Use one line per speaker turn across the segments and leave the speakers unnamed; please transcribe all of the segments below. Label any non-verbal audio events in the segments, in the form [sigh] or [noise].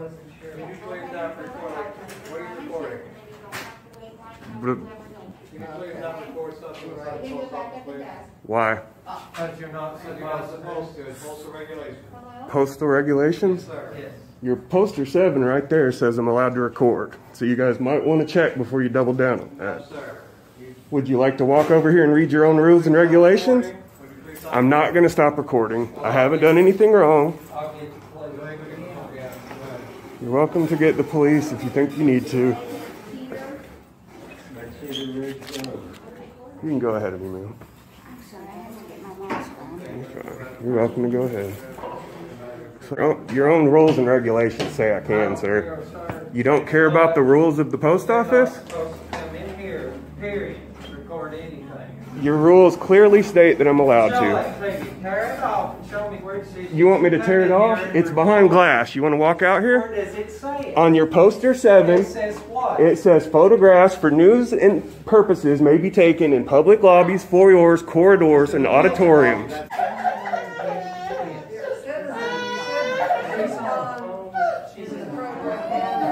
Can not record, what are you recording? Can not record something without the post office.
Why?
Because you're not, you're not supposed to, it's postal regulation.
Postal regulations?
Yes.
Your poster seven right there says I'm allowed to record. So you guys might want to check before you double down on that. Would you like to walk over here and read your own rules and regulations?
Would you please stop?
I'm not going to stop recording. I haven't done anything wrong.
I'll get you, please. Go ahead, go ahead. Yeah, go ahead.
You're welcome to get the police if you think you need to. You can go ahead of me, ma'am. You're welcome to go ahead. So, oh, your own rules and regulations say I can, sir. You don't care about the rules of the post office?
in here, period, record anything.
Your rules clearly state that I'm allowed to.
it, baby. Tear it off and show me where it says.
You want me to tear it off? It's behind glass. You want to walk out here?
does it say?
On your poster seven,
It says what?
it says photographs for news and purposes may be taken in public lobbies, foyers, corridors, and auditoriums.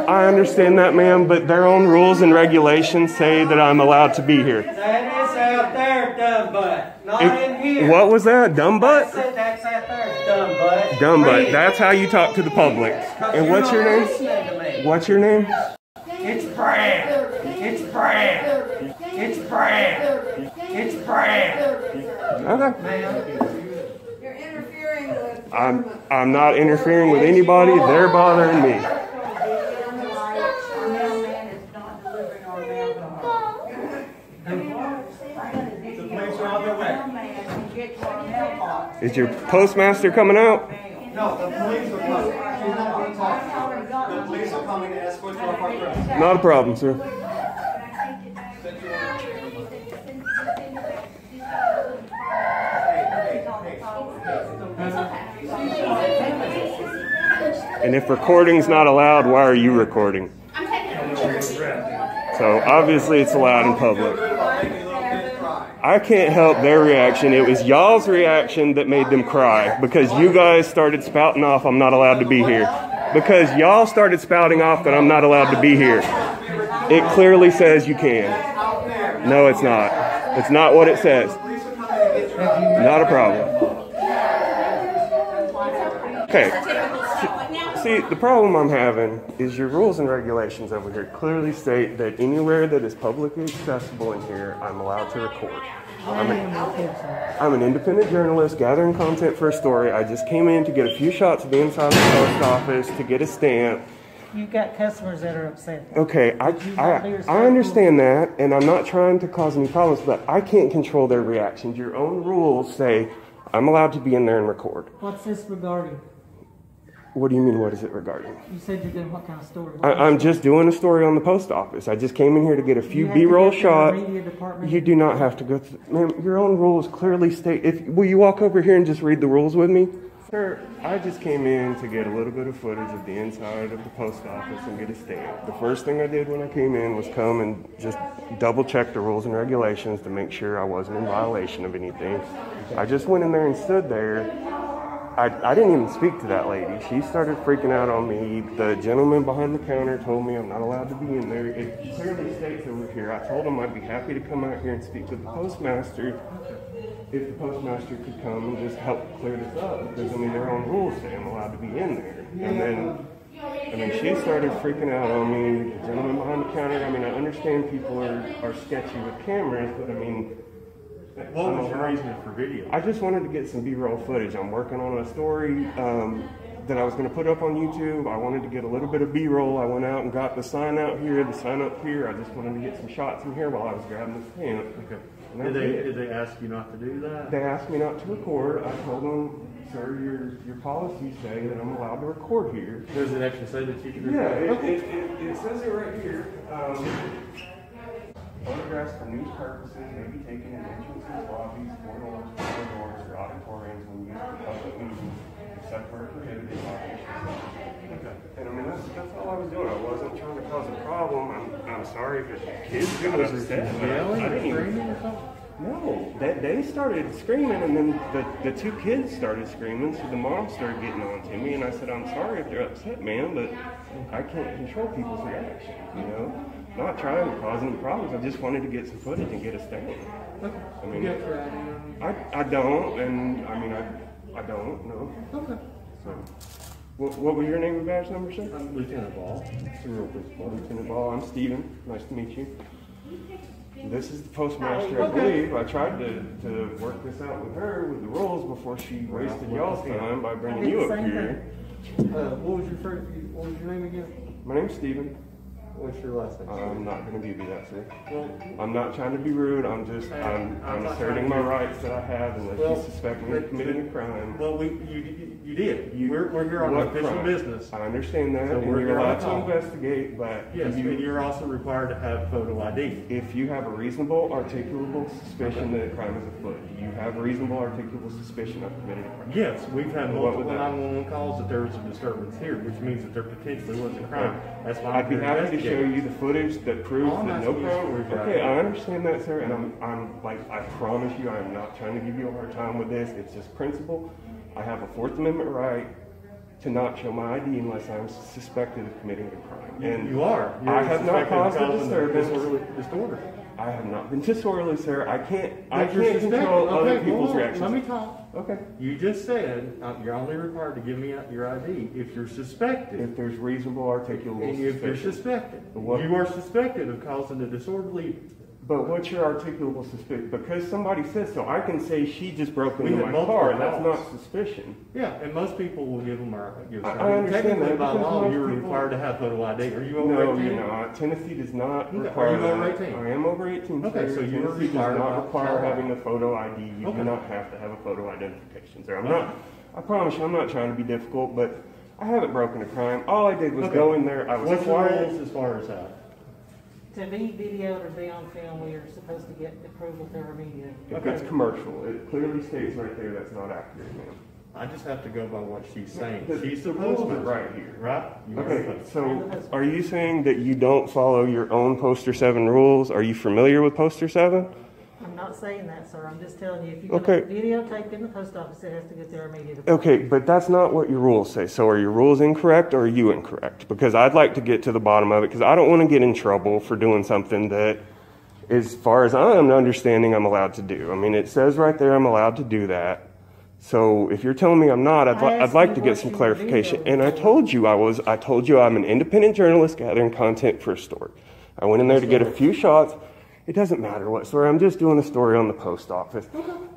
I understand that, ma'am, but their own rules and regulations say that I'm allowed to be here.
That is out there, dumb butt, not
It-
in here.
what was that? Dumb butt?
said that's out there, dumb butt.
Dumb
Read
butt. That's how you talk to the public. And what's your name?
listening to me.
What's your name?
It's Brad. It's Brad. It's Brad. It's Brad.
Okay.
Ma'am,
You're interfering with.
I'm I'm not interfering with anybody. They're bothering me.
Our mailman is not delivering our mail to
the police are on their way.
Mailman can get to our mailbox.
Is your postmaster coming out?
No, the police are coming. She's not gonna talk. The police are coming to escort you off our premises.
Not a problem, sir. And if recording's not allowed, why are you recording? So obviously it's allowed in public.
Making little kids cry.
I can't help their reaction. It was y'all's reaction that made them cry because you guys started spouting off I'm not allowed to be here. Because y'all started spouting off that I'm not allowed to be here. It clearly says you can. No, it's not. It's not what it says. Not a problem. Okay. See, the problem I'm having is your rules and regulations over here clearly state that anywhere that is publicly accessible in here, I'm allowed to record. I'm an, I'm an independent journalist gathering content for a story. I just came in to get a few shots of the inside of the post office to get a stamp.
You've got customers that are upset.
Okay, I, I, I understand that, and I'm not trying to cause any problems, but I can't control their reactions. Your own rules say I'm allowed to be in there and record.
What's this regarding?
What do you mean, what is it regarding?
You said you're doing what kind of story?
I, I'm just doing a story on the post office. I just came in here to get a few B-roll
go through the
shots.
media department?
You do not have to go through, ma'am, your own rules clearly state, if, will you walk over here and just read the rules with me? Sir, I just came in to get a little bit of footage of the inside of the post office and get a stamp. The first thing I did when I came in was come and just double check the rules and regulations to make sure I wasn't in violation of anything. I just went in there and stood there. I, I didn't even speak to that lady. She started freaking out on me. The gentleman behind the counter told me I'm not allowed to be in there. It clearly states over here. I told him I'd be happy to come out here and speak with the postmaster if the postmaster could come and just help clear this up because I mean their own rules say I'm allowed to be in there. And then I mean she started freaking out on me. The gentleman behind the counter. I mean I understand people are, are sketchy with cameras, but I mean
What was your reason for video?
I just wanted to get some B-roll footage. I'm working on a story um, that I was going to put up on YouTube. I wanted to get a little bit of B-roll. I went out and got the sign out here, the sign up here. I just wanted to get some shots in here while I was grabbing the stamp.
Okay. Did they,
it.
did they ask you not to do that?
They asked me not to record. I told them, sir, your your policies say that I'm allowed to record here.
Does it actually say that you can
Yeah,
record?
it, it, it, it says it right here. Um, photographs for news purposes may be taken in entrances, lobbies, corridors, corridors, or auditoriums when used for public meetings, except for prohibited locations. And I mean, that's, that's all I was doing. I wasn't trying to cause a problem. I'm, I'm sorry if the kids got upset. but I-
Yelling
I didn't even
screaming or something?
No, that they started screaming, and then the, the two kids started screaming. So the mom started getting on to me, and I said, "I'm sorry if they're upset, ma'am, but I can't control people's reactions. You know, not trying to cause any problems. I just wanted to get some footage and get a stand.
Okay.
I mean,
you got your ID on
I, I don't, and I mean, I I don't know.
you? Okay.
So, what, what was your name and badge number, sir?
I'm Lieutenant Ball, it's a real principal.
Lieutenant Ball. I'm Steven. Nice to meet you. This is the postmaster, I believe. I tried to, to work this out with her with the rules before she wasted y'all's time by bringing you up here.
Uh, what was your first, what was your name again?
My name's Steven.
What's your last name?
I'm not going to give you that, sir.
Well,
I'm not trying to be rude. I'm just, I'm,
I'm
I'm asserting my rights that I have unless
Well,
you suspect me of committing a crime.
Well, we, you, you did.
You-
We're, we're here on
What
official
crime?
business.
I understand that,
So
and
we're
you're allowed to investigate, but
Yes,
you-
and you're also required to have photo ID.
If you have a reasonable, articulable suspicion that a crime is afoot, you have a reasonable, articulable suspicion of committing a crime.
Yes, we've had
What
multiple
would
911 calls that there was a disturbance here, which means that there potentially was a crime. That's why I'm
I'd be
here
happy to show you the footage that proves
All
that no
asking you is
crime.
for
Okay, I understand that, sir, and I'm, I'm, like, I promise you, I'm not trying to give you a hard time with this. It's just principle. I have a Fourth Amendment right to not show my ID unless I'm suspected of committing a crime.
You-
And
You are. You're
I have not
suspected
caused a disturbance.
disorderly- Disorder.
I have not been disorderly, sir. I can't, I
But you're
can't
suspected.
control other
Okay,
people's
hold on.
reactions.
Let me talk.
Okay.
You just said uh, you're only required to give me your ID if you're suspected.
If there's reasonable, articulable
And if you're
suspicion.
suspected,
What-
you are suspected of causing a disorderly.
But what's your articulable suspicion? Because somebody says so, I can say she just broke into my car. That's not suspicion.
Yeah, and most people will give them our. Give
I- I understand
Technically,
that
by law, you're required to have photo ID. Are you over
No,
18?
you're not. Tennessee does not
Okay, are you over
that.
18?
I am over 18.
Okay,
sir.
so you are
Tennessee
required
does not require having a photo ID. You do not have to have a photo identification, sir. I'm not. I promise you, I'm not trying to be difficult, but I haven't broken a crime. All I did was
Okay.
go in there. I was
What's the
quiet.
rules as far as that?
To be videoed or be on film, we are supposed to get approval through our media.
If it's commercial, it clearly states right there that's not accurate, ma'am.
I just have to go by what she's saying.
The-
She's the
the rules are
postmaster.
right here.
Right? You are
Okay,
postmaster.
so are you saying that you don't follow your own poster seven rules? Are you familiar with poster seven?
I'm not saying that, sir. I'm just telling you, if you're
Okay.
videotape in the post office, it has to our media. department.
Okay, but that's not what your rules say. So are your rules incorrect or are you incorrect? Because I'd like to get to the bottom of it because I don't want to get in trouble for doing something that, as far as I'm understanding, I'm allowed to do. I mean, it says right there I'm allowed to do that. So if you're telling me I'm not, I'd, li- I'd like to get some clarification. And I told you I was. I told you I'm an independent journalist gathering content for a story. I went in there to get a few shots. It doesn't matter what story. I'm just doing a story on the post office.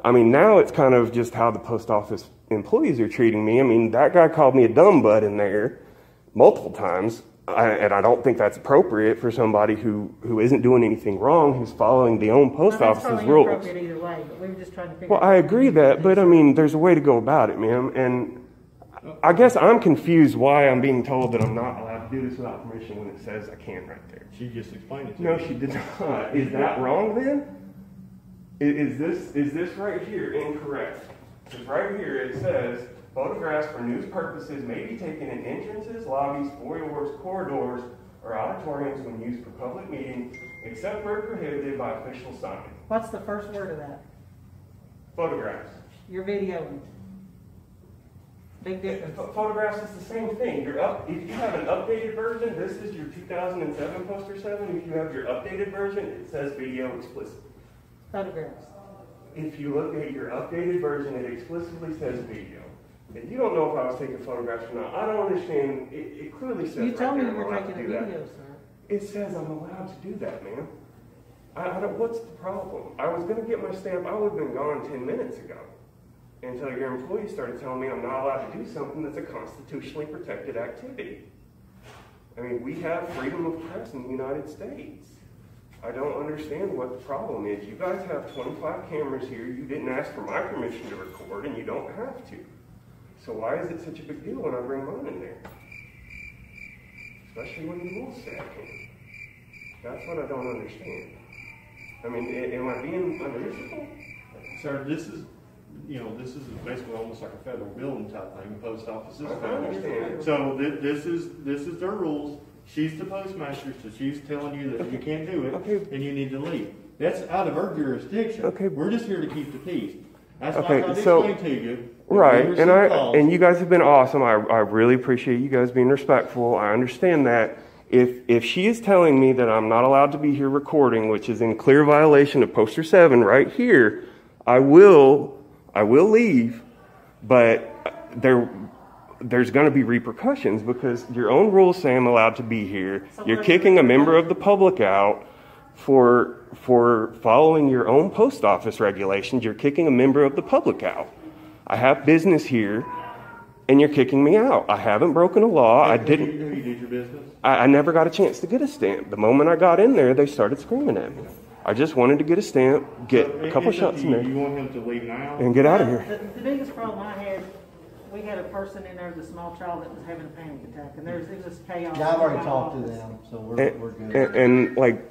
I mean, now it's kind of just how the post office employees are treating me. I mean, that guy called me a dumb butt in there multiple times. I, and I don't think that's appropriate for somebody who, who isn't doing anything wrong, who's following the own post
that's
office's rules.
either way, but we were just trying to figure.
Well, I agree that, but I mean, there's a way to go about it, ma'am. And I guess I'm confused why I'm being told that I'm not allowed to do this without permission when it says I can right there.
She just explained it to me.
No,
me.
she did not. Is that wrong then? I- Is this is this right here incorrect? Because right here it says photographs for news purposes may be taken in entrances, lobbies, foyers, corridors, or auditoriums when used for public meetings, except where prohibited by official sign.
What's the first word of that?
Photographs.
You're videoing. Difference.
Ph- Photographs is the same thing. You're up, if you have an updated version, this is your 2007 poster 7. If you have your updated version, it says video explicit.
Photographs.
If you look at your updated version, it explicitly says video. And you don't know if I was taking photographs or not. I don't understand. It, it clearly says
You
right
told me you were taking a
do that.
video, sir.
It says I'm allowed to do that, man. I, I don't, what's the problem? I was going to get my stamp. I would have been gone 10 minutes ago until your employees started telling me I'm not allowed to do something that's a constitutionally protected activity. I mean, we have freedom of press in the United States. I don't understand what the problem is. You guys have 25 cameras here. You didn't ask for my permission to record, and you don't have to. So why is it such a big deal when I bring mine in there? Especially when say I can. That's what I don't understand. I mean, am I being unreasonable?
Sir, this is, you know, this is basically almost like a federal building type thing, the post office is oh,
I
federal. So thi- this is, this is their rules. She's the postmaster, so she's telling you that you can't do
Okay.
it, and you need to leave. That's out of our jurisdiction.
Okay.
We're just here to keep the peace. That's what
Okay,
I tried to
so-
to you.
Right, and I
calls.
and you guys have been awesome. I, I really appreciate you guys being respectful. I understand that. If if she is telling me that I'm not allowed to be here recording, which is in clear violation of poster seven right here, I will I will leave, but there there's going to be repercussions because your own rules say I'm allowed to be here. You're kicking a member of the public out for for following your own post office regulations. You're kicking a member of the public out. I have business here, and you're kicking me out. I haven't broken a law. I
Have you-
didn't.
Have you did your business?
I, I never got a chance to get a stamp. The moment I got in there, they started screaming at me. I just wanted to get a stamp, get
So,
a couple shots in there,
You want him to leave now?
and get out of here.
The, the biggest problem I had, we had a person in there, the small child that was having a panic attack, and there's, it was chaos.
Yeah, I've already
in my
talked to them, so we're,
and,
we're good.
and, and, like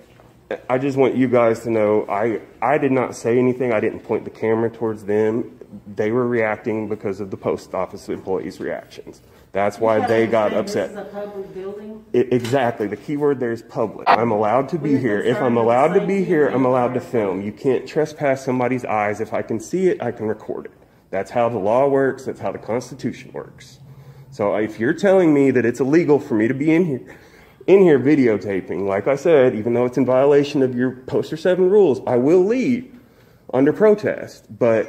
i just want you guys to know i i did not say anything i didn't point the camera towards them they were reacting because of the post office employees reactions that's why they got upset.
This is a public building.
I- exactly. The key word there is public. I'm allowed to be
We're
here. If i'm allowed to be here i'm allowed to film. You can't trespass somebody's eyes. If i can see it i can record it. That's how the law works. That's how the constitution works. So uh, if you're telling me that it's illegal for me to be in here, in here videotaping, like I said, even though it's in violation of your poster seven rules, I will leave under protest. But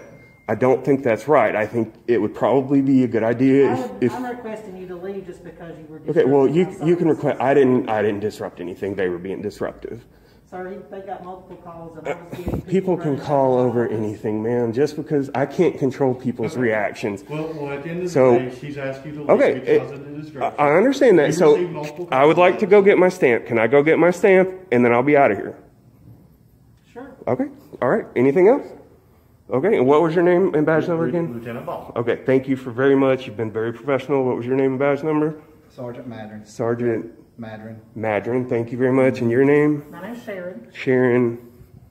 I don't think that's right. I think it would probably be a good idea
I
if,
would-
if
I'm requesting you to leave just because you were.
okay, well you you can request. I didn't I didn't disrupt anything. They were being disruptive.
Sorry, they got multiple calls and I was.
People can call over
office.
anything, man. Just because I can't control people's reactions.
Well, well, at the end of
So-
the day, she's asked you to leave
Okay,
because
it-
of the
I
disruption.
I understand that.
You
So I would like to go get my stamp. Can I go get my stamp and then I'll be out of here?
Sure.
Okay. All right. Anything else? Okay. And what was your name and badge number again?
Lieutenant Ball.
Okay. Thank you for very much. You've been very professional. What was your name and badge number?
Sergeant Madron,
Sergeant
Madron.
Madron. Thank you very much. And your name?
My name's Sharon.
Sharon.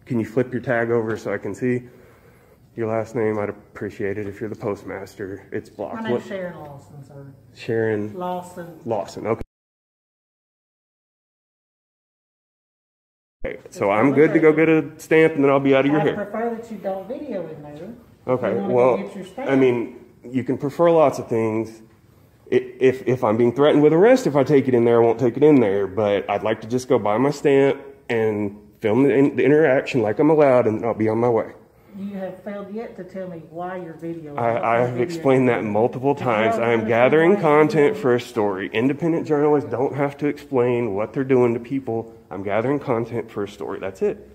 Can you flip your tag over so I can see your last name? I'd appreciate it if you're the postmaster. It's blocked.
My
blocked.
name's
What?
Sharon Lawson, sir.
Sharon
Lawson.
Lawson. Okay. So I'm good to go get a stamp and then I'll be out of your
I
hair.
I prefer that you don't video in there.
Okay, well,
get your stamp.
I mean, you can prefer lots of things. If, if I'm being threatened with arrest, if I take it in there, I won't take it in there. But I'd like to just go buy my stamp and film the, in- the interaction like I'm allowed and I'll be on my way.
You have failed yet to tell me why your video.
I, I have explained that multiple times. I am gathering content for a story. Independent journalists don't have to explain what they're doing to people. I'm gathering content for a story. That's it.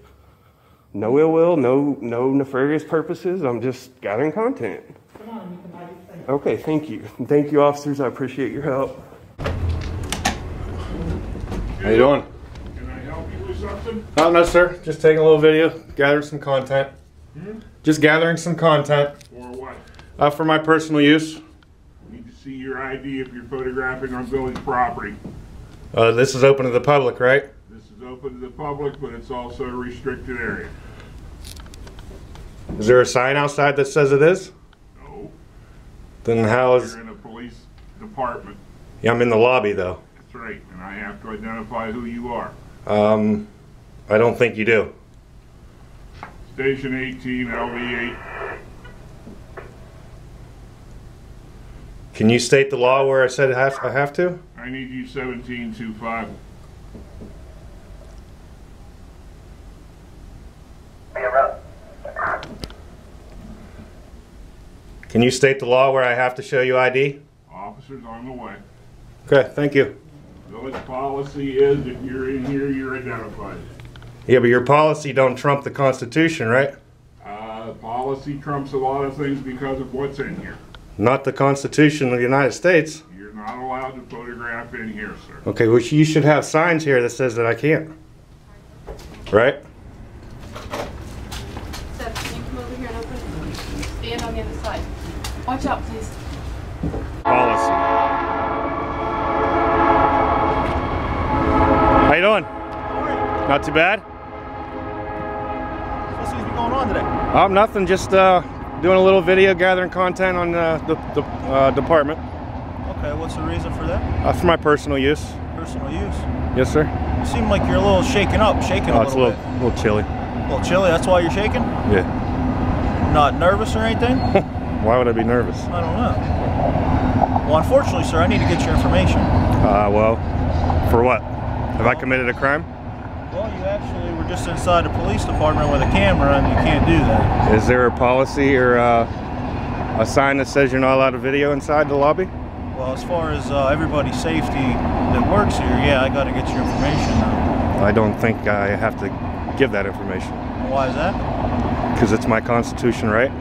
No ill will, no no nefarious purposes. I'm just gathering content.
Come on, you can buy your stamp.
Okay, thank you. Thank you, officers. I appreciate your help.
How you doing?
Can I help you with something?
Oh, no, sir. Just taking a little video, gathering some content. Just gathering some content
Or what?
uh, for my personal use.
Need to see your ID if you're photographing on village property.
Uh, this is open to the public, right?
Open to the public, but it's also a restricted area.
Is there a sign outside that says it is?
No,
Then how is?
you're in a police department.
Yeah, I'm in the lobby though.
That's right, and I have to identify who you are.
Um, I don't think you do.
Station 18, LV8.
Can you state the law where I said I have, I have to?
I need you 1725.
Can you state the law where I have to show you ID?
Officers on the way.
Okay, thank you.
Village policy is if you're in here, you're identified.
Yeah, but your policy don't trump the Constitution, right?
Uh, policy trumps a lot of things because of what's in here.
Not the Constitution of the United States.
You're not allowed to photograph in here, sir.
Okay, which you should have signs here that says that I can't. Right?
Seth, can you come over here and open? Stand on the other side. Watch out, please.
Policy. How you doing? Not too bad.
What's going on today?
Um, nothing. Just uh, doing a little video, gathering content on uh, the, the uh, department
Okay, what's the reason for that?
uh, for my personal use.
Personal use.
Yes, sir.
You seem like you're a little shaken up, shaking
Oh,
a
it's a
little,
little, little chilly.
A little chilly, that's why you're shaking?
Yeah.
Not nervous or anything? [laughs]
Why would I be nervous?
I don't know. Well, unfortunately, sir, I need to get your information.
Uh, well, for what? Have I committed a crime?
Well, you actually were just inside the police department with a camera, and you can't do that.
Is there a policy or uh, a sign that says you're not allowed to video inside the lobby?
Well, as far as uh, everybody's safety that works here, yeah, I got to get your information. Now.
I don't think I have to give that information
Why is that?
because it's my constitution, right?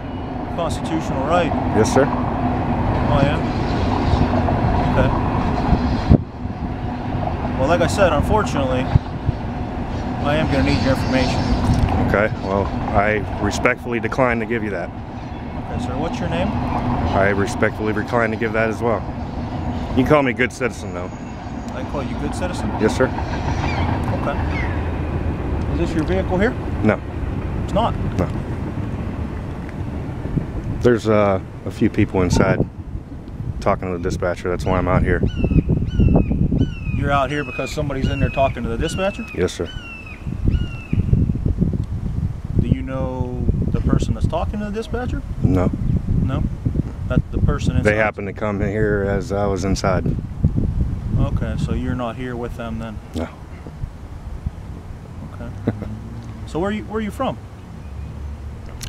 Constitutional right.
Yes, sir.
Oh, yeah? Okay. Well, like I said, unfortunately, I am going to need your information.
Okay. Well, I respectfully decline to give you that.
Okay, sir, what's your name?
I respectfully decline to give that as well. You can call me good citizen, though.
I call you good citizen?
Yes, sir.
Okay. Is this your vehicle here?
No.
It's not.
No. There's uh, a few people inside talking to the dispatcher. That's why I'm out here.
You're out here because somebody's in there talking to the dispatcher?
Yes, sir.
Do you know the person that's talking to the dispatcher?
No.
No? That's the person inside?
They happened to come in here as I was inside.
Okay, so you're not here with them then?
No.
Okay. so where are you where are you from?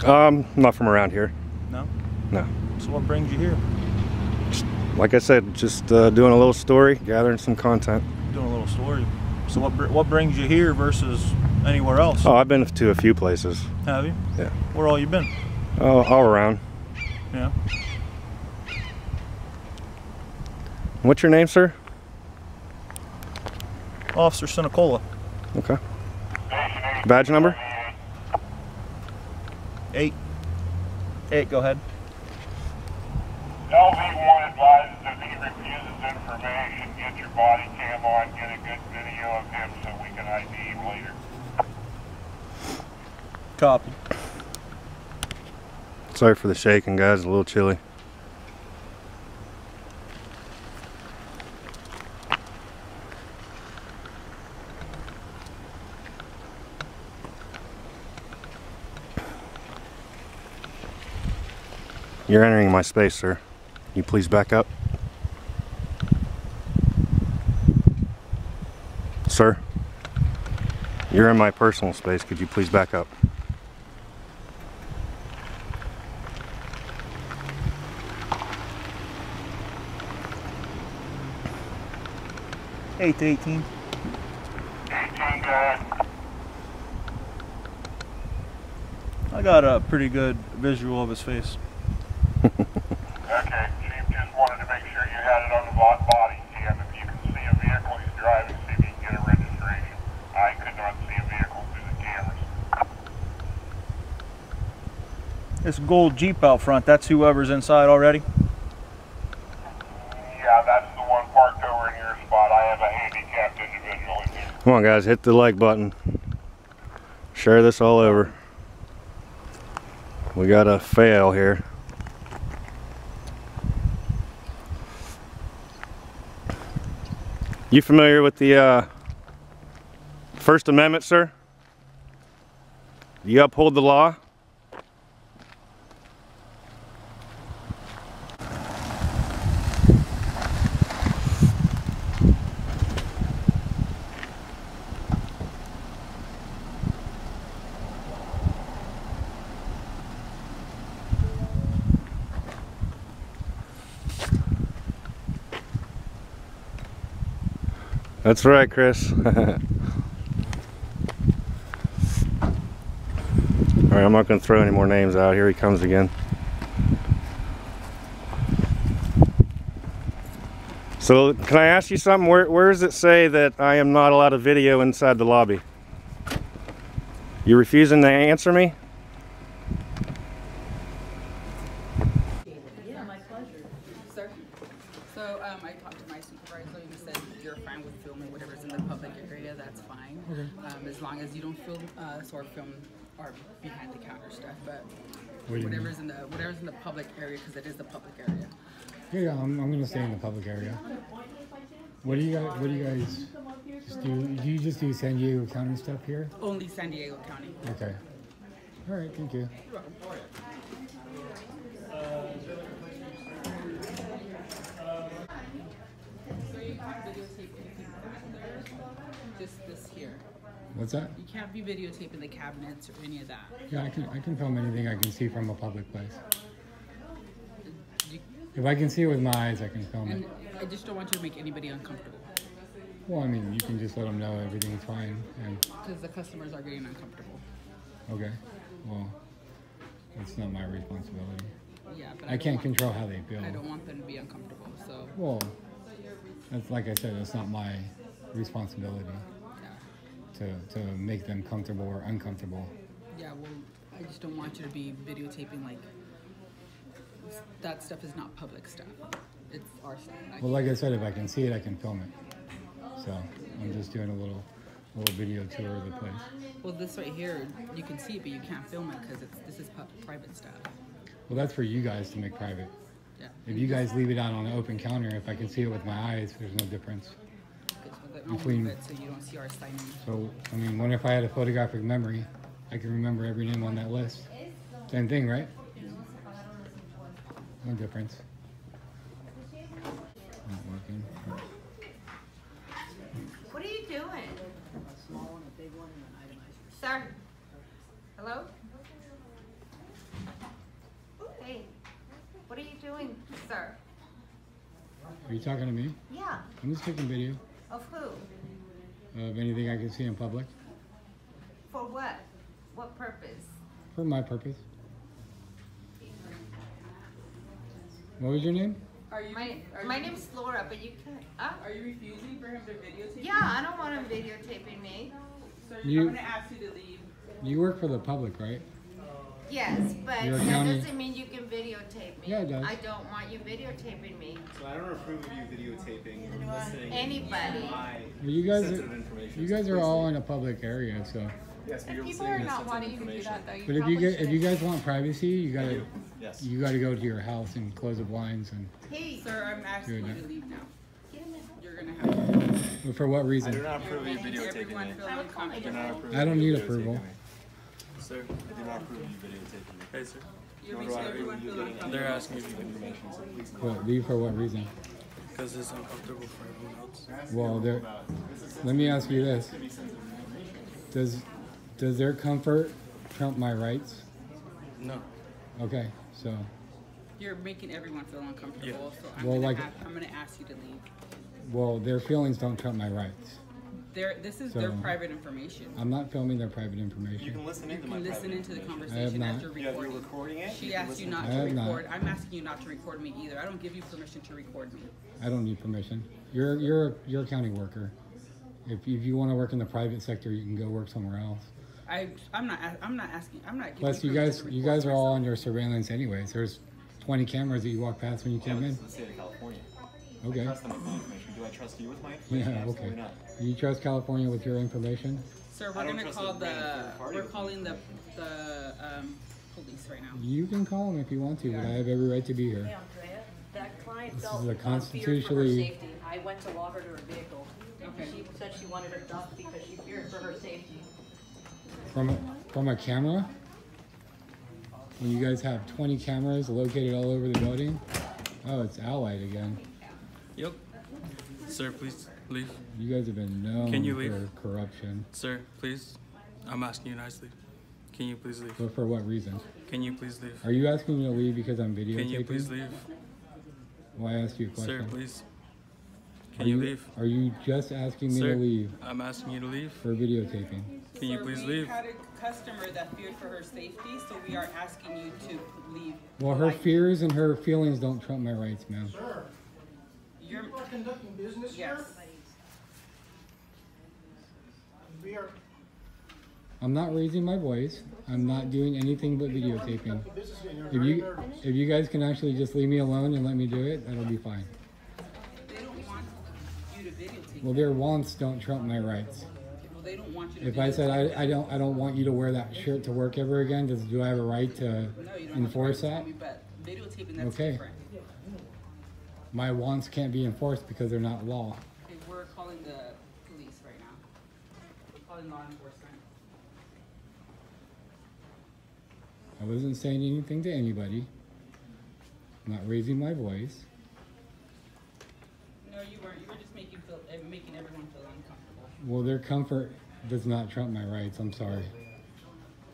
Um, not from around here.
No?
No.
So what brings you here?
Like I said, just uh, doing a little story, gathering some content.
Doing a little story. So what br- what brings you here versus anywhere else?
Oh, I've been to a few places.
Have you?
Yeah.
Where all you been?
Oh, all around.
Yeah.
What's your name, sir?
Officer Sinicola.
Okay. Badge number?
Eight. Eight, go ahead.
LV1 advises if he refuses information, get your body cam on, get a good video of him so we can ID him later.
Copy.
Sorry for the shaking, guys. A little chilly. You're entering my space, sir. You please back up. Sir, you're in my personal space. Could you please back up?
Eight to eighteen.
18 guys.
I got a pretty good visual of his face.
Okay, Chief just wanted to make sure you had it on the bo- body cam. If you can see a vehicle he's driving, see if you can get a registration. I could not see a vehicle through the cameras.
This gold Jeep out front, that's whoever's inside already?
Yeah, that's the one parked over in your spot. I have a handicapped individual in here.
Come on, guys, hit the like button. Share this all over. We got a fail here. You familiar with the uh, First Amendment, sir? You uphold the law? That's right, Chris. [laughs] All right, I'm not going to throw any more names out. Here he comes again. So, can I ask you something? Where, where does it say that I am not allowed to video inside the lobby? You refusing to answer me?
Yeah, my pleasure. Sir, so um, I talked to my supervisor and he said you're fine with filming whatever's in the public area, that's fine. Um, as long as you don't film us or film our behind the counter stuff, but
What do you mean?
whatever's in the whatever's in the public area, because it is the public area.
Yeah, I'm, I'm gonna stay in the public area. What do you guys, what do you guys, Just do, do you just do San Diego County stuff here?
Only San Diego County.
Okay. All right, thank you.
You're welcome. So you can't videotape anything back there, just this here.
What's that?
You can't be videotaping the cabinets or any of that.
Yeah, I can, I can film anything I can see from a public place. If I can see it with my eyes, I can film
And
it.
I just don't want you to make anybody uncomfortable,
Well, I mean, you can just let them know everything's fine. And
because the customers are getting uncomfortable.
okay, well, it's not my responsibility.
Yeah, but
I
don't
can't
want-
control how they feel.
I don't want them to be uncomfortable, so,
Well, that's like I said, that's not my responsibility
yeah.
to, to make them comfortable or uncomfortable.
Yeah, well, I just don't want you to be videotaping like, that stuff is not public stuff. It's our stuff.
Well, like I said, if I can see it, I can film it. So I'm just doing a little, little video tour of the place.
Well, this right here, you can see it, but you can't film it because it's this is private stuff.
Well, that's for you guys to make private.
Yeah.
If you guys leave it out on an open counter, if I can see it with my eyes, there's no difference.
It's with the- I'll
Between-
it so you don't see our sign.
So, I mean, what if I had a photographic memory? I can remember every name on that list. Same thing, right? No difference. Not working.
What are you doing? Sir? Hello? Hey, what are you doing, sir?
Are you talking to me?
Yeah,
I'm just taking video
of who?
of anything I can see in public
For what? What purpose?
for my purpose. What was your name?
Are you?
My, my name's Laura, but you can, uh,
Are you refusing for him to videotape?
yeah, I don't want him videotaping me.
So
You-
I'm gonna ask you to leave.
You work for the public, right?
Yes, but that
county-
doesn't mean you can videotape me.
Yeah, it does.
I don't want you videotaping me.
So I don't approve of you videotaping or listening.
Anybody.
to my
Well, you guys, are, you guys are all in a public area, so.
Yes, but
If
you're
people
listening
are
to
not wanting you to do that, though, you
But if you get, if you guys want privacy, you gotta,
do, yes.
you gotta go to your house and close the blinds and.
Hey,
Sir, I'm asking
Good.
you to leave now. You're gonna have
But for what
I do
reason?
not approve of you
to
videotaping me.
feel
I do not
uncomfortable.
approve
I don't
you
need
videotaping
approval.
me. Sir, I do not approve of you videotaping me. Hey, sir.
You're
Nor do
making
I
everyone
of you
feel
getting
uncomfortable.
They're asking you for information, so please leave.
What, leave for what reason?
Because it's uncomfortable for everyone else.
Well, there, let me ask you this. Does, does their comfort trump my rights?
No.
Okay, so,
You're making everyone feel uncomfortable, so I'm
Well,
gonna
like-
have, I'm gonna ask you to leave.
well, their feelings don't trump my rights.
Their, this is their
So-
private information.
I'm not filming their private
You
information.
can listen
You
into my
can listen into the
information.
conversation
not.
as you're
Yeah, if you're
recording.
recording it,
She
can
asked you
listen
not
I
to
have not.
record. I'm asking you not to record me either. I don't give you permission to record me.
I don't need permission. You're, you're, you're a county worker. If, if you wanna work in the private sector, you can go work somewhere else.
I, I'm not, I'm not asking, I'm not giving
Plus, you guys, you guys are all
myself.
your surveillance anyways. There's twenty cameras that you walk past when you
Yeah,
came in.
the state of California. I
Okay.
trust them with my information. Do I trust you with my information?
Yeah,
Absolutely
okay.
not.
You trust California with your information?
Sir, we're gonna call
the
the,
random third party
we're calling the, the, um, police right now.
You can call them if you want to, but I have every right to be here.
Hey, Andrea, that client
This
felt
is a
feared for her safety. I went to log her to her vehicle.
Okay.
She said she wanted her dumped because she feared for her safety.
From a, from a camera? When you guys have twenty cameras located all over the building? Oh, it's Allied again.
Yep. Sir, please leave.
You guys have been known
Can you
for
leave?
corruption.
Sir, please. I'm asking you nicely. Can you please leave?
But for what reason?
Can you please leave?
Are you asking me to leave because I'm videotaping?
Can you please leave?
Well, I asked you a question?
Sir, please.
Are
Can you leave?
Are you just asking me
Sir,
to leave
I'm asking you to leave.
for videotaping?
Can you
Sir,
please
we
leave?
had a customer that feared for her safety, so we are asking you to leave.
Well, her fears and her feelings don't trump my rights, ma'am.
Sir, You're,
conducting business
yes.
We are
I'm not raising my voice. I'm not doing anything but videotaping.
business and you're
If you if you guys can actually just leave me alone and let me do it, that'll be fine. Well, their wants don't trump my rights.
Well, they don't want you to
If I said. I, I don't I don't want you to wear that shirt to work ever again, does do I have a right to
No, you don't have to
enforce
tell
that?
me, But videotaping, that's
Okay.
different.
My wants can't be enforced because they're not law.
Okay, we're calling the police right now. We're calling law enforcement.
I wasn't saying anything to anybody. Not raising my voice.
No, you weren't. You were just making feel, eh, making everyone feel uncomfortable.
Well, their comfort does not trump my rights. I'm sorry.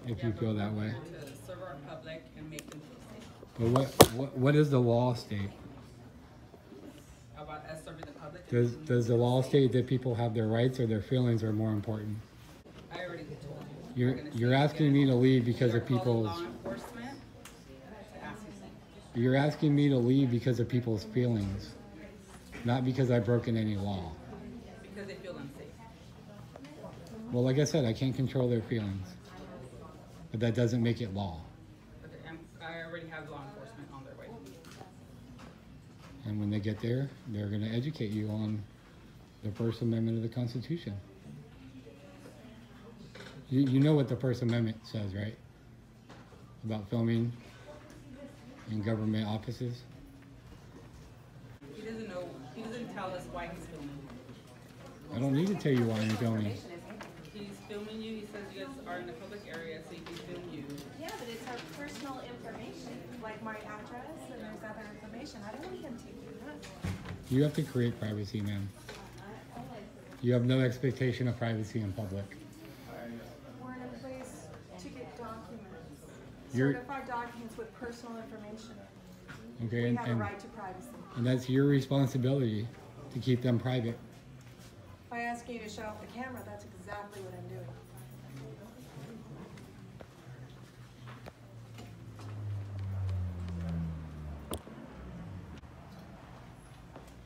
If you feel that way.
To serve our public and make them feel safe.
But what, what, what does the law state?
About us serving the public.
Does, does the law state that people have their rights or their feelings are more important?
I already told you.
You're, you're asking me to leave because of people's,
law enforcement you something.
you're asking me to leave because of people's feelings, not because I've broken any law.
Because they feel unsafe.
Well, like I said, I can't control their feelings, but that doesn't make it law.
Okay, I'm, um, I already have law enforcement on their way.
And when they get there, they're going to educate you on the First Amendment of the Constitution. You, you know what the First Amendment says, right? About filming in government offices?
He doesn't know, he doesn't tell us why he's filming.
I don't need to tell you why I'm filming.
He's filming you, he says you guys are in the public area, so he can film you.
Yeah, but it's our personal information, like my address and there's other information. I don't want him taking that.
You have to create privacy, man. You have no expectation of privacy in public.
We're in a place to get documents,
You're-
certified documents with personal information.
Okay,
We
and,
have a
and,
right to privacy.
and that's your responsibility to keep them private.
By asking you to shut off the camera, that's exactly what I'm doing.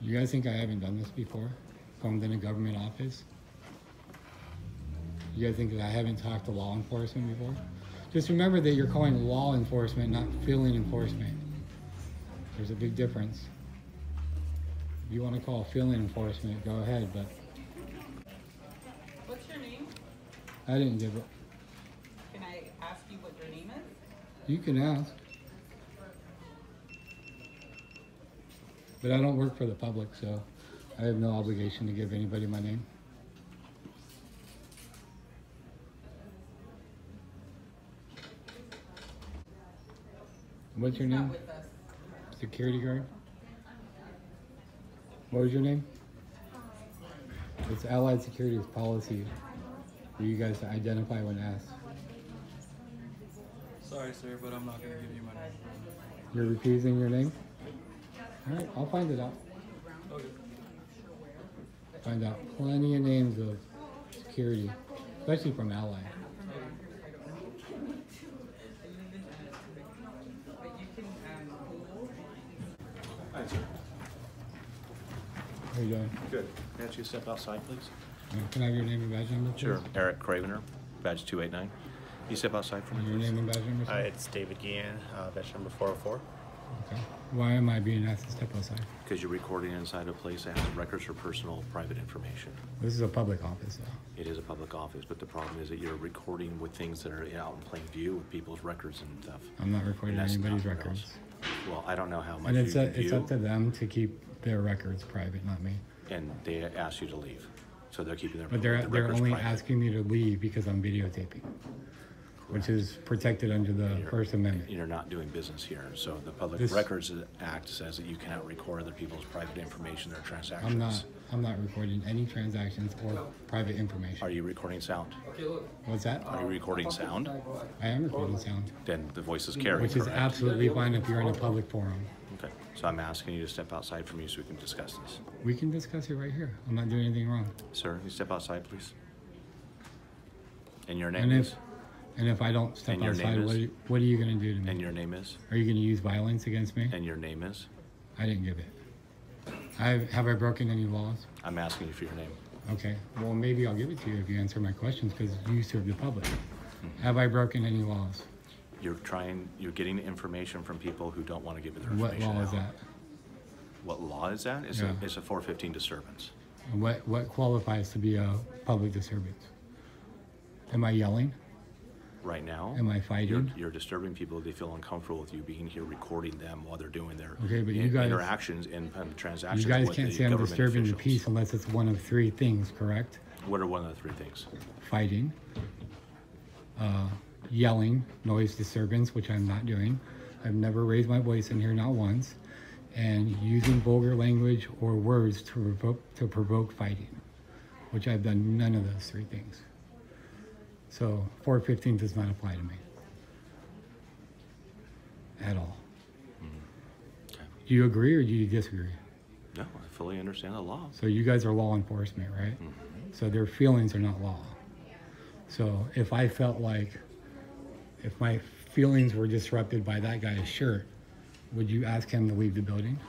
You guys think I haven't done this before? Filmed in a government office? You guys think that I haven't talked to law enforcement before? Just remember that you're calling law enforcement, not feeling enforcement. There's a big difference. If you want to call feeling enforcement, go ahead, but
What's your name?
I didn't give it.
Can I ask you what your name is?
You can ask. But I don't work for the public, so I have no obligation to give anybody my name. What's your
He's
name?
with us.
Security guard? What was your name? It's Allied Security's policy for you guys to identify when asked.
Sorry, sir, but I'm not gonna give you my name.
You're refusing your name? Alright, I'll find it out.
Okay.
Find out plenty of names of security, especially from Allied.
But you can, um, Google.
Hi, sir.
How you doing?
Good. Can I ask you to step outside, please?
Uh, Can I have your name and badge number, please?
Sure. Eric Cravener, badge 289. Can you step outside for me,
Your
please?
name and badge number,
Uh,
sir?
it's David Guillen, uh, badge number 404.
Okay. Why am I being asked to step outside?
Because you're recording inside a place that has records for personal, private information.
This is a public office, though.
It is a public office, but the problem is that you're recording with things that are out in plain view with people's records and stuff.
I'm not recording
And that's
anybody's
not
records.
Well, I don't know how much
And
you
it's,
can
a- it's up
view,
to them to keep their records private, not me.
and they asked you to leave. So they're keeping their
But they're,
the
they're
records
only
private.
asking me to leave because I'm videotaping, which is protected under the First Amendment.
You're not doing business here, so the Public
This-
Records Act says that you cannot record other people's private information, their transactions.
I'm not, I'm not recording any transactions or private information.
Are you recording sound?
What's that?
Are you recording sound?
I am recording sound.
Then the voice is carried,
Which is
correct?
absolutely fine if you're in a public forum.
So I'm asking you to step outside from me so we can discuss this.
We can discuss it right here. I'm not doing anything wrong.
Sir, you step outside, please. And your
And
name
if,
is?
and if I don't step
And
outside, what, are- what are you gonna do to me?
And your name is?
Are you gonna use violence against me?
And your name is?
I didn't give it. I, have I broken any laws?
I'm asking you for your name.
Okay, well, maybe I'll give it to you if you answer my questions, because you serve the public.
Hmm.
Have I broken any laws?
You're trying, you're getting information from people who don't want to give their
What
information What
law is that?
What law is that? It's
Yeah.
a, it's a four fifteen disturbance.
And what, what qualifies to be a public disturbance? Am I yelling?
Right now.
Am I
You're,
fighting?
you're disturbing people. They feel uncomfortable with you being here recording them while they're doing their
Okay, but you
in-
guys-
interactions and um, transactions.
You guys can't say I'm disturbing the peace unless it's one of three things, correct?
What are one of the three things?
Fighting, uh, yelling, noise disturbance, which I'm not doing. I've never raised my voice in here, not once, and using vulgar language or words to provoke to provoke fighting, which I've done none of those three things. So 415 does not apply to me at all. Mm-hmm. Do you agree or do you disagree?
No, I fully understand the law.
So you guys are law enforcement, right? Mm-hmm. So their feelings are not law. So if I felt like, if my feelings were disrupted by that guy's shirt, would you ask him to leave the building?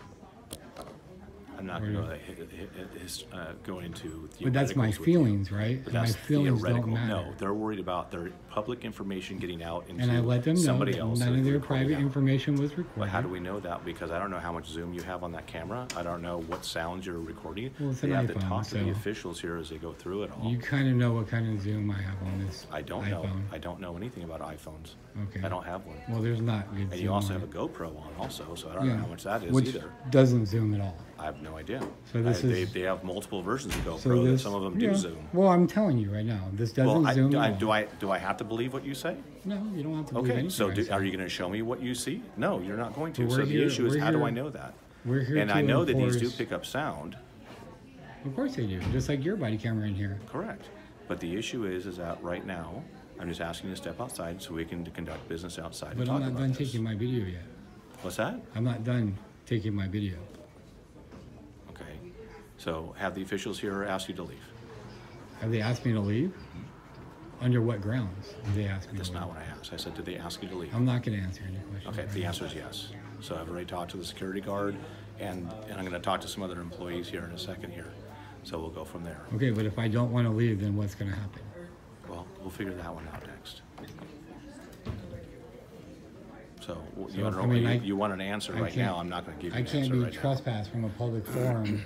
I'm not going to uh, go into.
But that's my
with you.
feelings, right? My feelings don't matter.
No, they're worried about their public information getting out into
And I let them know
somebody
that
else.
none of their private
that.
information was
But how do we know that? Because I don't know how much zoom you have on that camera. I don't know what sounds you're recording.
Well, it's
they
an
have to
iPhone,
talk to the
so-
officials here as they go through it all.
You kind of know what kind of zoom I have on this
I don't
iPhone.
know. I don't know anything about iPhones.
Okay.
I don't have one.
Well, there's not
And you also have a. GoPro on also, so I don't
Yeah,
know how much that is
which
either.
doesn't zoom at all.
I have no idea.
So this
I- they,
is-
they have multiple versions of GoPro.
So this,
some of them
yeah.
do zoom.
Well, I'm telling you right now, this doesn't
well, I,
zoom
I, do I do I have to believe what you say?
No, you don't have to believe
Okay, so do, are you going to show me what you see? No, you're not going to. So the
here-
issue is, how do I know that?
we're here
and I know that these do pick up sound.
Of course they do, just like your body camera in here.
Correct. But the issue is, is that right now, I'm just asking you to step outside so we can conduct business outside
But I'm not done
this.
taking my video yet.
What's that?
I'm not done taking my video.
So have the officials here ask you to leave.
Have they asked me to leave? Mm-hmm. Under what grounds did they ask me
That's
to
not
leave?
what I asked. I said, did they ask you to leave?
I'm not going to answer any questions.
Okay,
right
the
now.
answer is yes. So I've already talked to the security guard, and, and I'm gonna talk to some other employees here in a second here. So we'll go from there.
Okay, but if I don't want to leave, then what's going to happen?
Well, we'll figure that one out next. So you want,
I mean,
you,
I-
you want an answer
I
right now, I'm not gonna give you
I
an
can't be
right now.
trespassed from a public forum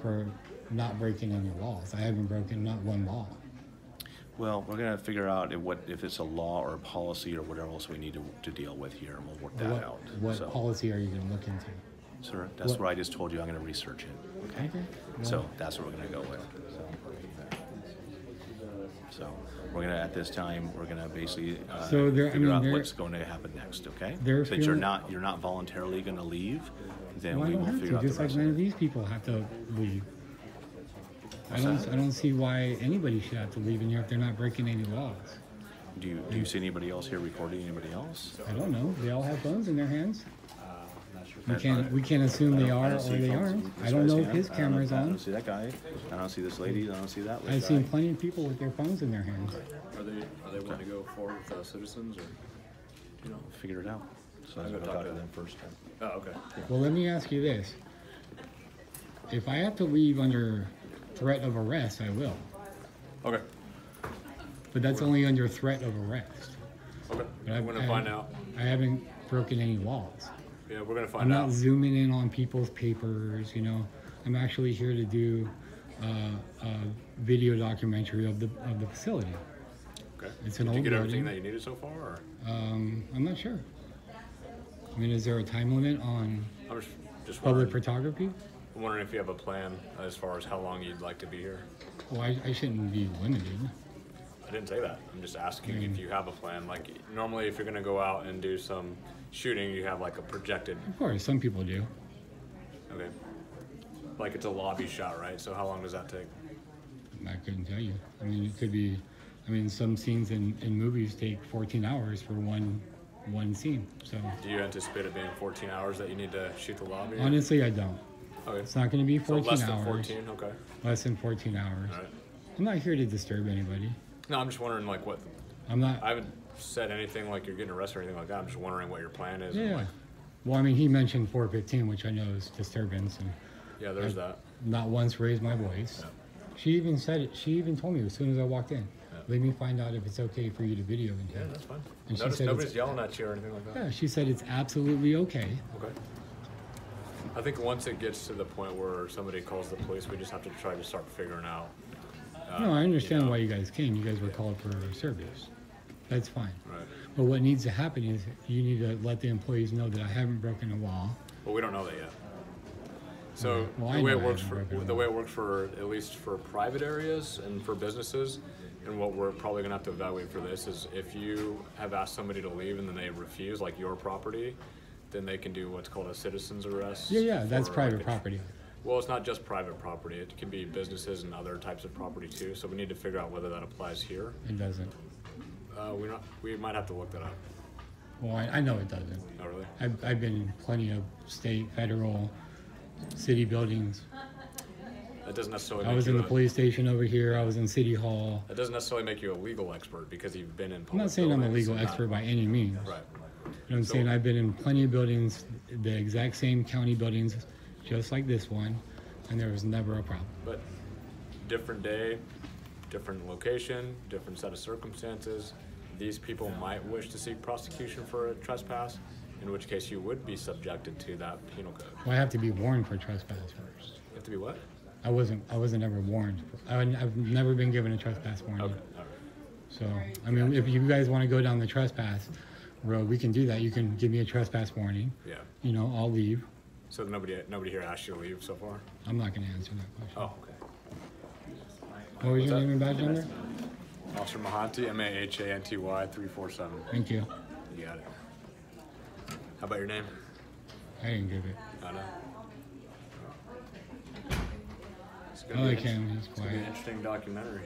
for not breaking any laws. I haven't broken not one law.
Well, we're gonna figure out if what, if it's a law or a policy or whatever else we need to, to deal with here, and we'll work that
What,
out.
what
So,
policy are you going to look into?
Sir, that's
what-
what I just told you, I'm gonna research it, okay?
Okay.
So that's what we're gonna go with, so. So, we're gonna, at this time, we're gonna basically, uh,
So there- I
figure
mean,
out what's going to happen next, okay?
They're
you're not, you're not voluntarily gonna leave, then
Well, I
we
don't
will
have
figure
to,
out the
just like
rest
none
of
of
it.
these people have to leave. I
What's
don't,
that?
I don't see why anybody should have to leave in here if they're not breaking any laws.
Do you, do you see anybody else here recording anybody else?
I don't know. They all have phones in their hands. We can't, we can't assume
I
they
don't- I
are
don't
or
see
they
phones
aren't.
this
I don't
guy's
know if
hand.
his
I don't
camera's
I don't see that guy, I don't see this lady, I don't see that
I've
guy.
seen plenty of people with their phones in their hands.
Are they, are they willing to go forward with uh, citizens or?
You know, figure it out. So
I'm
I'm
gonna
gonna
talk
talk to
to
them first.
Oh, okay.
Well, let me ask you this. If I have to leave under threat of arrest, I will.
Okay.
But that's only under threat of arrest.
Okay.
But I've-
We're gonna
I
find
haven't-
out.
I haven't broken any laws.
Yeah, we're gonna
I'm
find
not
out.
zooming in on people's papers, you know. I'm actually here to do uh, a video documentary of the of the facility.
Okay.
It's an
Did you
old
get everything
building.
that you needed so far, or?
Um, I'm not sure. I mean, is there a time limit on
I'm just, just
public
wondering,
photography?
I'm wondering if you have a plan as far as how long you'd like to be here.
Well, I, I shouldn't be limited.
I didn't say that. I'm just asking
Mm.
if you have a plan. Like normally, if you're gonna go out and do some shooting, you have like a projected.
Of course, some people do.
Okay. Like it's a lobby shot, right? So how long does that take?
I couldn't tell you. I mean, it could be. I mean, some scenes in, in movies take 14 hours for one one scene. So
Do you anticipate it being 14 hours that you need to shoot the lobby? or-
honestly, I don't.
Okay.
It's not going to be
So
14
less
hours.
than 14. Okay.
Less than 14 hours.
Right.
I'm not here to disturb anybody.
No, I'm just wondering like what.
I'm not.
I haven't said anything like you're getting arrested or anything like that. I'm just wondering what your plan is.
Yeah.
like-
Well, I mean, he mentioned 415, which I know is disturbance, and
Yeah, there's
I've
that.
Not once raised my voice. Yeah. She even said it. She even told me as soon as I walked in. Let me find out if it's okay for you to video in here.
Yeah, that's fine.
And she said
nobody's yelling at you or anything like that.
yeah, she said it's absolutely okay.
Okay. I think once it gets to the point where somebody calls the police, we just have to try to start figuring out. uh,
no, I
you
understand
know,
why you guys came. You guys were called for service. That's fine.
Right.
But what needs to happen is you need to let the employees know that I haven't broken a law.
But we don't know that yet. So
Well,
the way it works for the way it works for at least for private areas and for businesses, and what we're probably gonna have to evaluate for this is if you have asked somebody to leave and then they refuse, like your property, then they can do what's called a citizen's arrest.
Yeah, yeah, that's
for,
private
like,
property.
Well, it's not just private property. It can be businesses and other types of property too. So we need to figure out whether that applies here.
It doesn't.
Uh, we're not. We might have to look that up.
Well, I, I know it doesn't.
Oh, really?
I've, I've been in plenty of state, federal, city buildings.
That doesn't necessarily.
I was in the
a-
police station over here. I was in City Hall.
That doesn't necessarily make you a legal expert because you've been in.
I'm not saying I'm a legal expert
not-
by any means.
Right.
I'm
So-
saying I've been in plenty of buildings, the exact same county buildings, just like this one, and there was never a problem.
But different day, different location, different set of circumstances. These people might wish to seek prosecution for a trespass, in which case you would be subjected to that penal code.
Well, I have to be warned for trespass first.
You have to be what?
I wasn't. I wasn't ever warned. I, I've never been given a trespass warning.
Okay. Right.
So, I mean, if you guys want to go down the trespass road, we can do that. You can give me a trespass warning.
Yeah.
You know, I'll leave.
So nobody, nobody here asked you to leave so far.
I'm not going to answer that question.
Oh, okay.
What was
What's
your
that?
name and badge number?
Officer Mahanty, M A H A N T Y three four seven.
Thank you.
You got it. How about your name?
I didn't give it.
I know. It's
I
gonna be
like
an- It's gonna be an interesting documentary.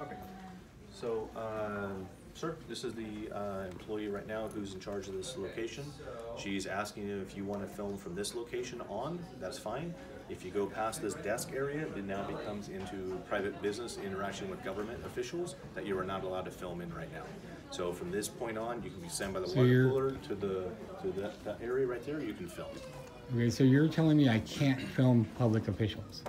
Okay. So, um, sir, this is the uh, employee right now who's in charge of this location. She's asking you if you want to film from this location on, that's fine. If you go past this desk area, it now becomes into private business interaction with government officials that you are not allowed to film in right now. So from this point on, you can be sent by the
So
water cooler to the, to that, that area right there, you can film.
Okay, so you're telling me I can't film public officials?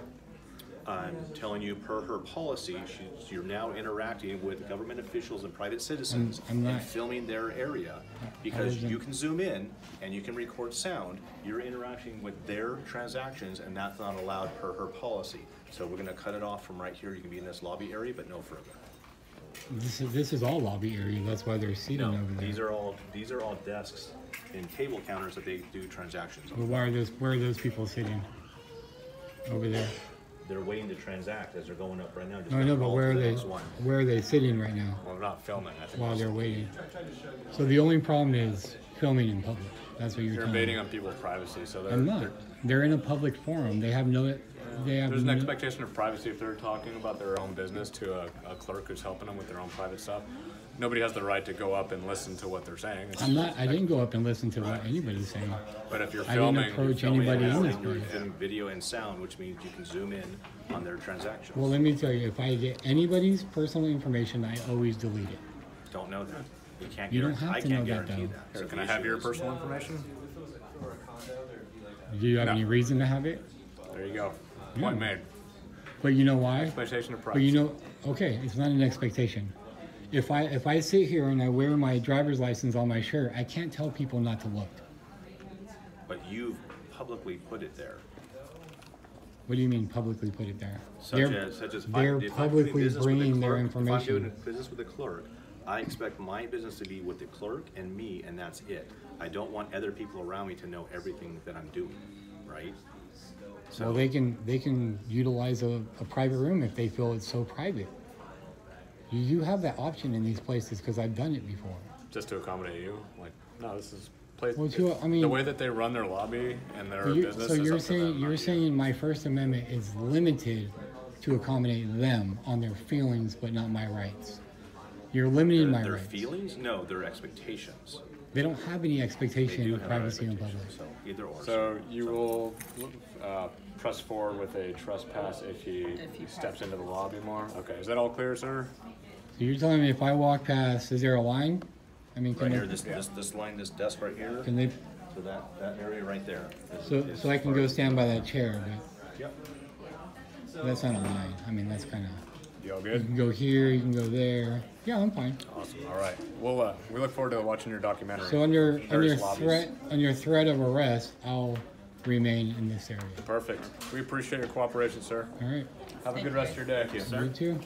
I'm telling you, per her policy, she's, you're now interacting with government officials and private citizens
I'm not-
and filming their area. Because you can zoom in and you can record sound, you're interacting with their transactions and that's not allowed per her policy. So we're gonna cut it off from right here, you can be in this lobby area, but no further.
This is this is all lobby area. That's why they're seating
No,
over there.
these are all, these are all desks and table counters that they do transactions
But
on.
why are those? Where are those people sitting? Over there.
They're waiting to transact as they're going up right now. just
No, I know, but
call
where
to
are
the
they?
next one.
Where are they sitting right now?
Well, we're not filming. I think
While they're waiting. So the only problem is filming in public. That's what you're,
You're
telling
invading on people's privacy, so they're.
I'm not.
they're-
They're in a public forum. They have no. They have.
There's an
no,
expectation of privacy if they're talking about their own business to a, a clerk who's helping them with their own private stuff. Nobody has the right to go up and listen to what they're saying. It's-
I'm not. I didn't go up and listen to what anybody's saying.
But if you're
I didn't
filming, you're
approach
filming
anybody in this
You're
place.
doing video and sound, which means you can zoom in on their transactions.
Well, let me tell you. If I get anybody's personal information, I always delete it.
Don't know that. You can't
You don't
guarantee,
have
I
to
can't
know that,
guarantee
though.
that. So
can I have your personal information?
Do you have
No.
any reason to have it?
There you go. Point
Yeah.
made.
But you know why?
Expectation of
But you
privacy.
know, okay, it's not an expectation. If I if I sit here and I wear my driver's license on my shirt, I can't tell people not to look.
But you've publicly put it there.
What do you mean publicly put it there?
Such
they're
as, such as
they're
I'm, if I'm doing
publicly
with the
bringing their
clerk, if I'm
information.
doing business with the clerk, I expect my business to be with the clerk and me, and that's it. I don't want other people around me to know everything that I'm doing, right?
well, they can they can utilize a, a private room if they feel it's so private. You, you have that option in these places because I've done it before.
Just to accommodate you. Like, no, this is place.
Well, to- I mean-
the way that they run their lobby and their
So you're,
business
so you're
up to
saying
them,
you're
not you.
saying my First Amendment is limited to accommodate them on their feelings, but not my rights. You're limiting
Their,
my
their
rights.
feelings? No, their expectations.
They don't have any expectation of privacy in public.
So either or.
So you will uh, press forward with a trespass if he,
If he
steps into the lobby more. Okay, is that all clear, sir?
So you're telling me if I walk past, is there a line? I mean,
Right
can
here,
they,
this, this, this line, this desk right here,
can they,
so that, that area right there. is-
so,
is
so I can
part
go stand by that chair, but
Yep.
that's not a line. I mean, that's kind of,
You all
you
good?
can go here, you can go there. Yeah, I'm fine.
Awesome. All right. Well, uh, we look forward to watching your documentary.
So under, under
Various lobbies.
threat, under threat of arrest, I'll remain in this area.
Perfect. We appreciate your cooperation, sir.
All right.
Have a good rest of your day.
Thank You too.